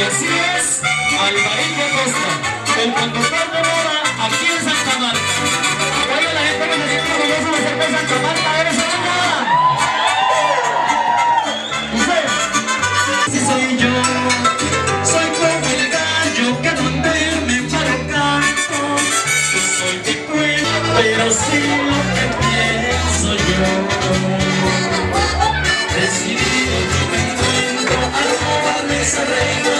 Y así es, Alvarín de Costa, el conductor de moda aquí en Santa Marta. Oye, la gente que se siente orgullosa de Santa Marta, eres una moda. Usted, si soy yo, soy como el gallo que donde me paro canto. Y soy de cuello, pero sí lo que pienso yo. Decidido yo me encuentro al robarme ese reino.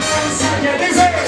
Yes,